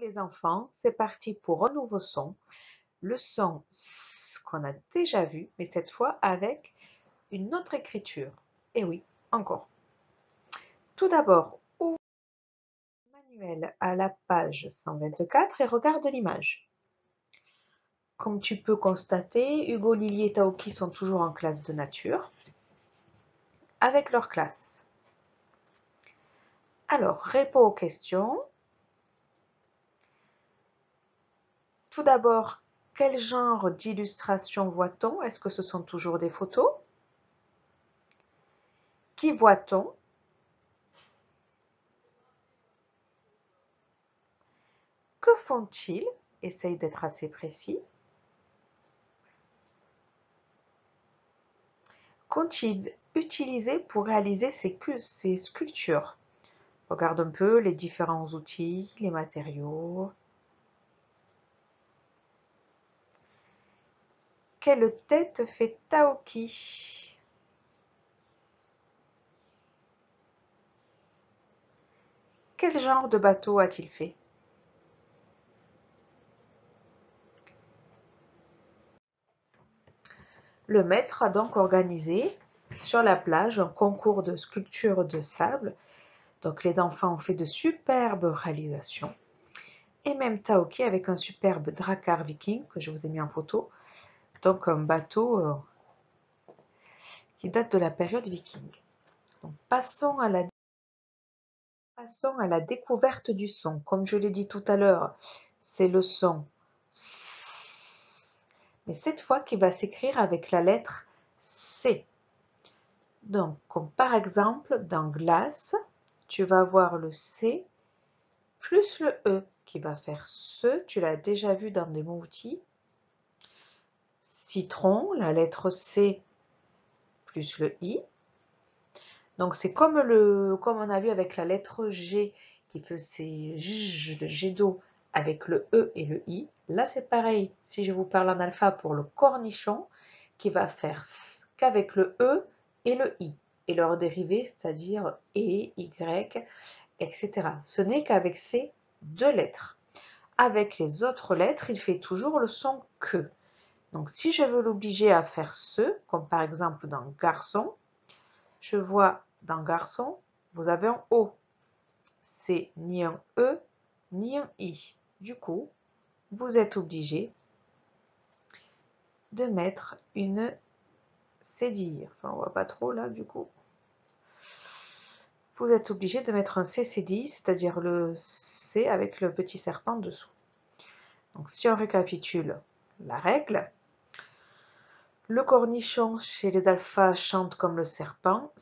Les enfants, c'est parti pour un nouveau son. Le son qu'on a déjà vu, mais cette fois avec une autre écriture. Et oui, encore. Tout d'abord, ouvre le manuel à la page 124 et regarde l'image. Comme tu peux constater, Hugo, Lily et Taoki sont toujours en classe de nature avec leur classe. Alors, réponds aux questions. Tout d'abord, quel genre d'illustration voit-on? Est-ce que ce sont toujours des photos? Qui voit-on? Que font-ils? Essaye d'être assez précis. Qu'ont-ils utilisé pour réaliser ces, ces sculptures? Regarde un peu les différents outils, les matériaux. Quelle tête fait Taoki Quel genre de bateau a-t-il fait? Le maître a donc organisé sur la plage un concours de sculpture de sable. Donc les enfants ont fait de superbes réalisations. Et même Taoki avec un superbe dracar viking que je vous ai mis en photo. Donc un bateau euh, qui date de la période viking. passons, à la, passons à la découverte du son. Comme je l'ai dit tout à l'heure, c'est le son mais cette fois qui va s'écrire avec la lettre C. Donc, comme par exemple, dans glace, tu vas avoir le C plus le E qui va faire ce, tu l'as déjà vu dans des mots outils. La lettre C plus le I. Donc c'est comme, comme on a vu avec la lettre G qui faisait J, le d'eau avec le E et le I. Là, c'est pareil. Si je vous parle en alpha pour le cornichon, qui va faire qu'avec le E et le I. Et leur dérivé, c'est-à-dire E, Y, etc. Ce n'est qu'avec ces deux lettres. Avec les autres lettres, il fait toujours le son que. Donc, si je veux l'obliger à faire ce, comme par exemple dans garçon, je vois dans garçon, vous avez un O. C'est ni un E, ni un I. Du coup, vous êtes obligé de mettre une cédille. Enfin, on voit pas trop là, du coup. Vous êtes obligé de mettre un C cédille, c'est-à-dire le C avec le petit serpent dessous. Donc, si on récapitule la règle, le cornichon chez les alphas chante comme le serpent,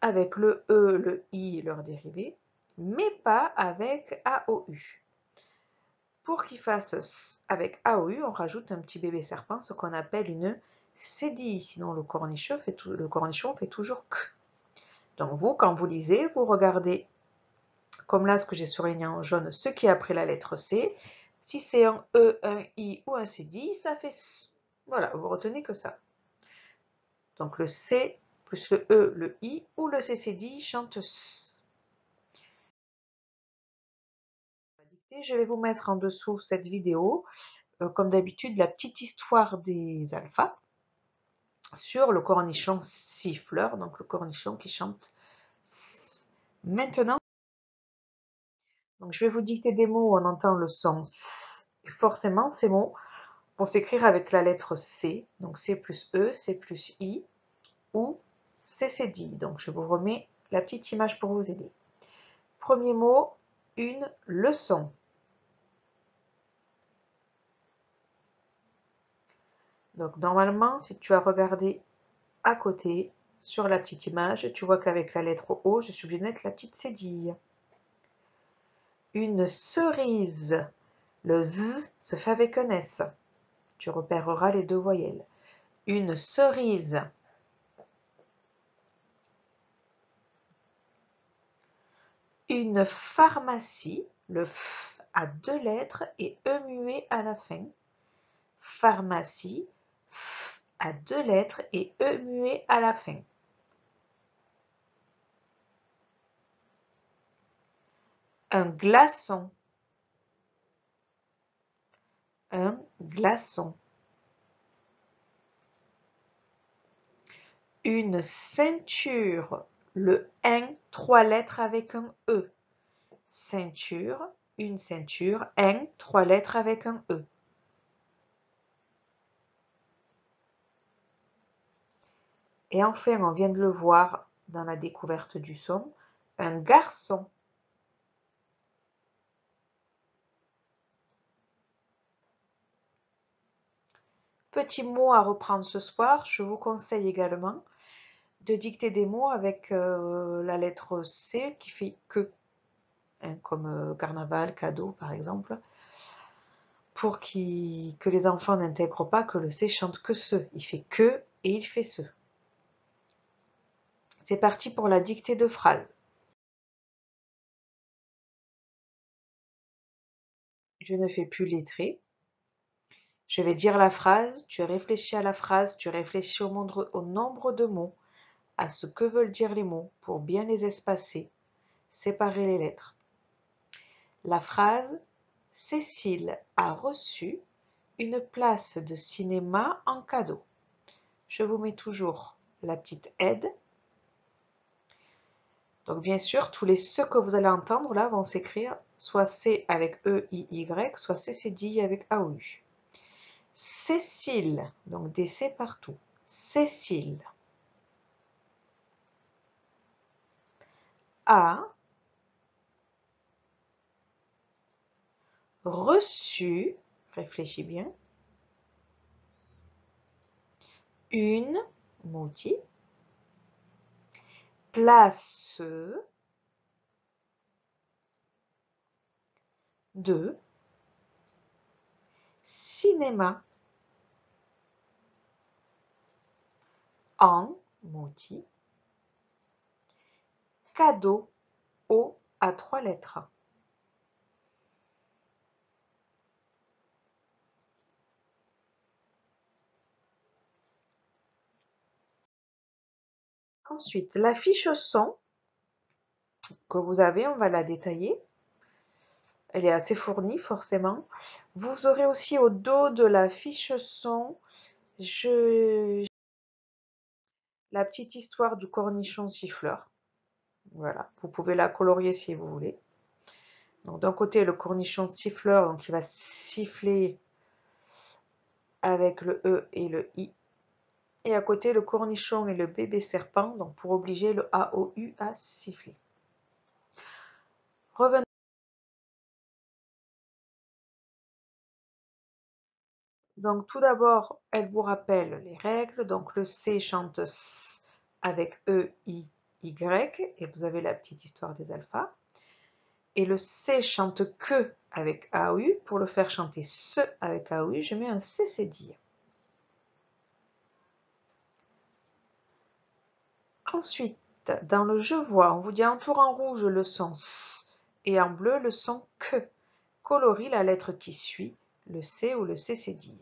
avec le E, le I, leur dérivé, mais pas avec AOU. Pour qu'il fasse avec AOU, on rajoute un petit bébé serpent, ce qu'on appelle une cédille. Sinon, le cornichon fait, toujours que. Donc vous, quand vous lisez, vous regardez, comme là ce que j'ai surligné en jaune, ce qui est après la lettre C. Si c'est un E, un I ou un cédille, ça fait... Voilà, vous retenez que ça. Donc le C plus le E, le I ou le C cédille chante je vais vous mettre en dessous cette vidéo, euh, comme d'habitude, la petite histoire des alphas sur le cornichon siffleur, donc le cornichon qui chante. Maintenant, donc je vais vous dicter des mots où on entend le son. Et forcément, ces mots vont s'écrire avec la lettre C, donc C plus E, C plus I, ou CCD. Donc je vous remets la petite image pour vous aider. Premier mot, une leçon. Donc normalement, si tu as regardé à côté, sur la petite image, tu vois qu'avec la lettre O, je suis obligée de mettre la petite cédille. Une cerise. Le Z se fait avec un S. Tu repéreras les deux voyelles. Une cerise. Une pharmacie. Le F a deux lettres et E muet à la fin. Pharmacie à deux lettres et E muet à la fin. Un glaçon. Un glaçon. Une ceinture, le N, trois lettres avec un E. Ceinture, une ceinture, N, trois lettres avec un E. Et enfin, on vient de le voir dans la découverte du son, un garçon. Petit mot à reprendre ce soir, je vous conseille également de dicter des mots avec euh, la lettre C qui fait que, hein, comme euh, carnaval, cadeau par exemple, pour que les enfants n'intègrent pas que le C chante que ce. Il fait que et il fait ce. C'est parti pour la dictée de phrase. Je ne fais plus les traits. Je vais dire la phrase, tu réfléchis à la phrase, tu réfléchis au nombre de mots à ce que veulent dire les mots pour bien les espacer, séparer les lettres. La phrase Cécile a reçu une place de cinéma en cadeau. Je vous mets toujours la petite aide. Donc bien sûr, tous les ce que vous allez entendre là vont s'écrire soit C avec E, I, Y, soit C, C, D avec A, U. Cécile, donc des C partout. Cécile. a. Reçu, réfléchis bien, une, maudit, place. De cinéma en maudit cadeau O à trois lettres. Ensuite, la fiche son que vous avez, on va la détailler. Elle est assez fournie forcément. Vous aurez aussi au dos de la fiche son je... petite histoire du cornichon siffleur. Voilà, vous pouvez la colorier si vous voulez. Donc d'un côté le cornichon siffleur, donc il va siffler avec le E et le I. Et à côté le cornichon et le bébé serpent, donc pour obliger le AOU à siffler. Revenons. Donc tout d'abord, elle vous rappelle les règles. Donc le C chante S avec E, I, y, et vous avez la petite histoire des alphas. Et le C chante que avec AU. Pour le faire chanter ce avec AU, je mets un CCD. Ensuite, dans le je vois, on vous dit entoure en rouge le son S et en bleu le son que. Colorie la lettre qui suit, le C ou le CCD.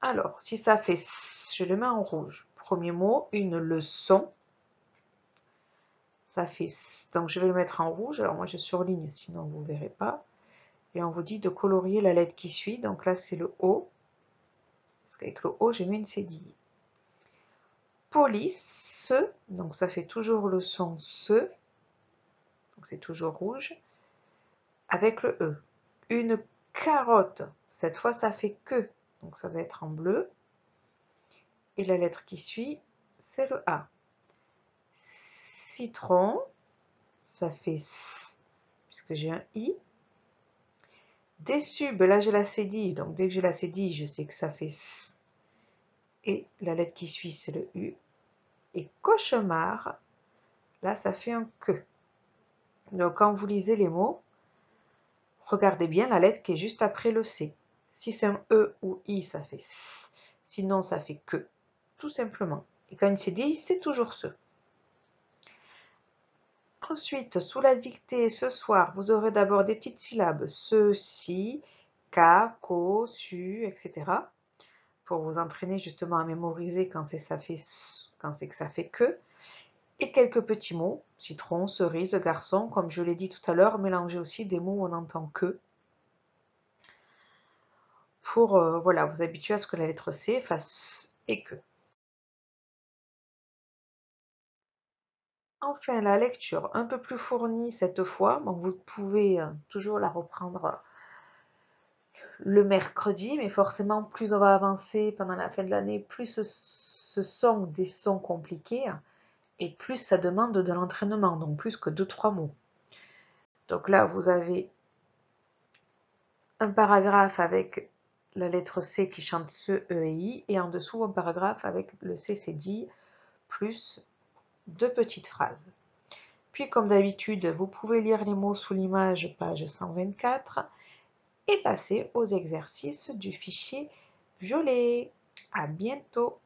Alors, si ça fait je le mets en rouge premier mot, une leçon. Ça fait, donc je vais le mettre en rouge, alors moi je surligne, sinon vous ne verrez pas. Et on vous dit de colorier la lettre qui suit, donc là c'est le O, parce qu'avec le O je mets une cédille. Police, donc ça fait toujours le son se, donc c'est toujours rouge, avec le E. Une carotte, cette fois ça fait que, donc ça va être en bleu. Et la lettre qui suit, c'est le A. Citron, ça fait S, puisque j'ai un I. Déçu, ben là j'ai la cédille, donc dès que j'ai la cédille, je sais que ça fait S. Et la lettre qui suit, c'est le U. Et cauchemar, là ça fait un que. Donc quand vous lisez les mots, regardez bien la lettre qui est juste après le C. Si c'est un E ou I, ça fait S. Sinon, ça fait que tout simplement. Et quand il s'est dit, c'est toujours ce. Ensuite, sous la dictée ce soir, vous aurez d'abord des petites syllabes ceci, ca, co, su, etc. Pour vous entraîner justement à mémoriser quand c'est que ça fait que. Et quelques petits mots, citron, cerise, garçon, comme je l'ai dit tout à l'heure, mélangez aussi des mots où on entend que. Pour euh, voilà, vous habituer à ce que la lettre C fasse et que. Enfin, la lecture un peu plus fournie cette fois, donc vous pouvez euh, toujours la reprendre le mercredi, mais forcément, plus on va avancer pendant la fin de l'année, plus ce, sont des sons compliqués et plus ça demande de l'entraînement, donc plus que 2-3 mots. Donc là, vous avez un paragraphe avec la lettre C qui chante ce, E et I, et en dessous un paragraphe avec le C, C, D, plus deux petites phrases. Puis comme d'habitude, vous pouvez lire les mots sous l'image, page 124, et passer aux exercices du fichier violet. À bientôt